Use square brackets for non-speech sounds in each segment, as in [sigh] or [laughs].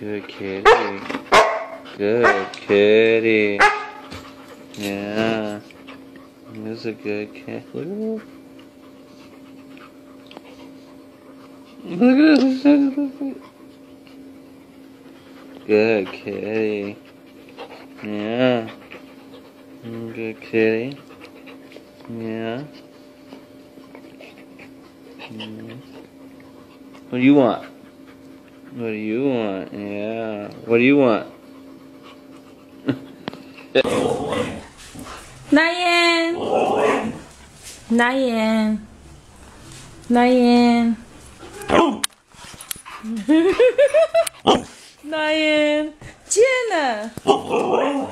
Good kitty. Good kitty. Yeah. Is a good cat. Look at him. Look at this. Good kitty. Yeah. Good kitty. Yeah. What do you want? What do you want? Yeah. What do you want? [laughs] Nayan! Nayan! Nayan! [laughs] Nayan! Jenna! [laughs]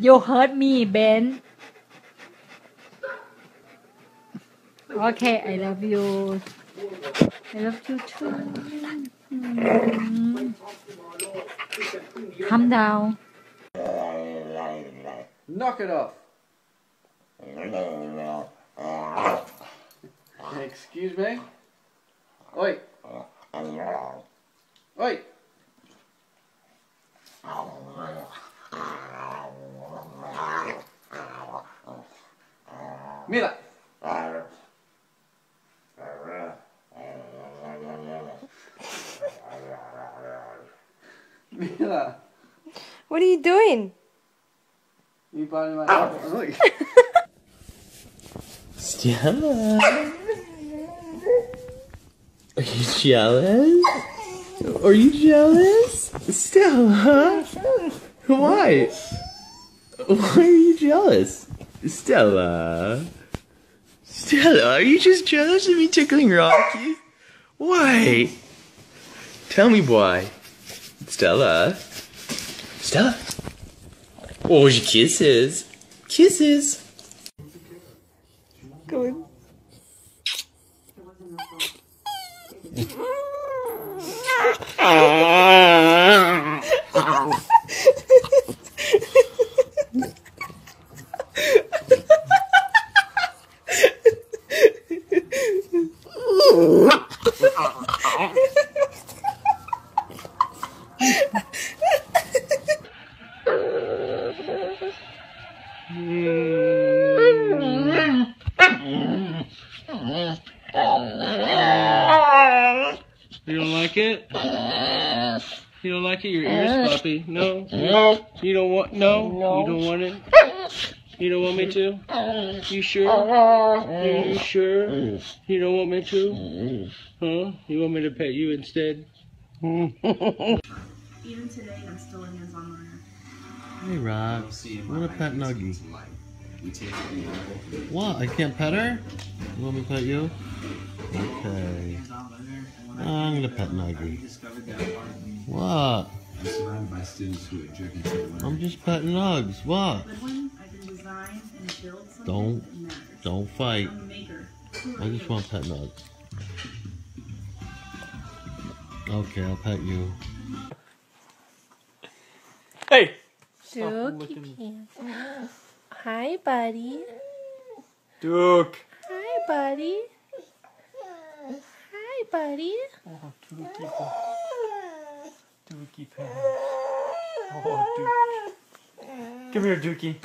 You hurt me, Ben. Okay, I love you. I love you too. Mm. Calm down. Knock it off. Excuse me? Oi. Oi. Mila. Mila. What are you doing? You biting my elbow. Look. Stella. Are you jealous? Are you jealous? Stella? Why? Why are you jealous? Stella? Stella, are you just jealous of me tickling Rocky? Why? Tell me why. Stella? Stella? Oh, your kisses. Kisses. Good. [laughs] You don't like it? You don't like it? Your ears, puppy. No? No. You don't want, no? You don't want it? You don't want me to? Mm. You sure? Mm. You sure? Mm. You don't want me to? Huh? You want me to pet you instead? [laughs] Even today, I'm still a hands-on learner. Hey, Rob. I want to pet Nuggy. What? I can't pet her? You want me to pet you? Okay. I'm gonna pet Nuggy. What? I'm just petting Nugs. What? Don't. that. Don't fight. I'm a maker. I just want pet Nugs. Okay, I'll pet you. Hey! Dookie pants. Hi, buddy. Duke! Hi, buddy. Hi, buddy. Oh, Dookie. Dookie pants. Oh, Dookie. Come here, Dookie.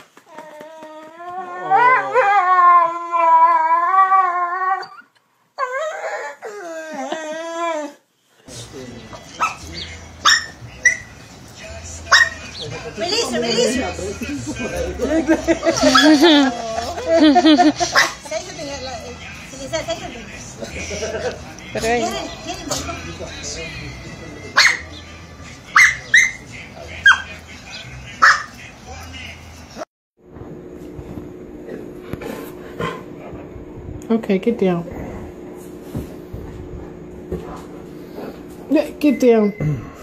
Release her, release her. say something like, like Lisa, say something. Get in, get in. Okay, get down. Get down.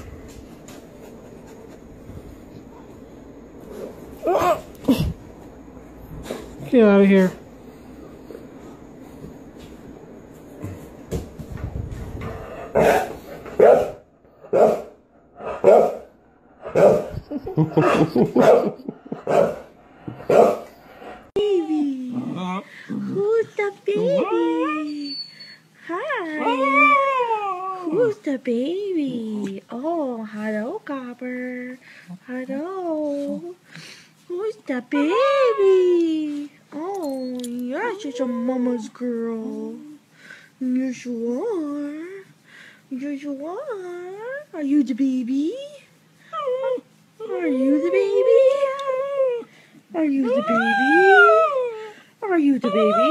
Get out of here. baby. Who's the baby? Hi. Who's the baby? Oh, hello, Gobber. Hello. Who's the baby? You're such a mama's girl. Yes, you are. Yes, you are. Are you the baby? Are you the baby? Are you the baby? Are you the baby?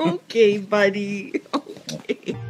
[laughs] okay, buddy. [laughs]